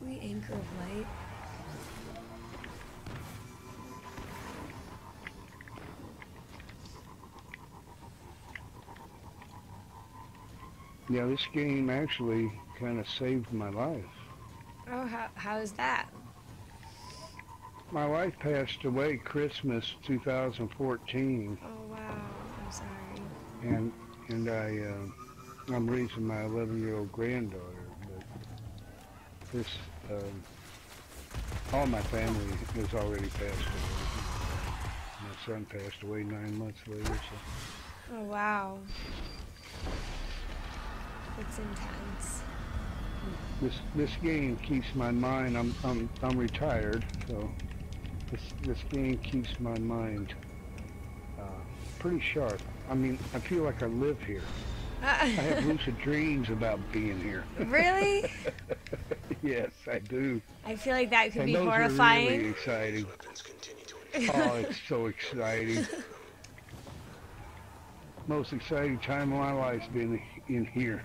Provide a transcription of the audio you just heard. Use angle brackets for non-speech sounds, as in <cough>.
We anchor of light. Yeah, this game actually kind of saved my life. Oh, how how's that? My wife passed away Christmas 2014, Oh wow, I'm sorry. and and I uh, I'm raising my 11 year old granddaughter. This um, all my family has already passed away. My son passed away nine months later. So Oh wow. It's intense. this this game keeps my mind. I'm I'm I'm retired, so this this game keeps my mind uh, pretty sharp. I mean, I feel like I live here. I have <laughs> lucid dreams about being here. really? <laughs> yes, I do. I feel like that could and be those horrifying. are really exciting. <laughs> oh, it's so exciting. <laughs> Most exciting time of my life's been in here.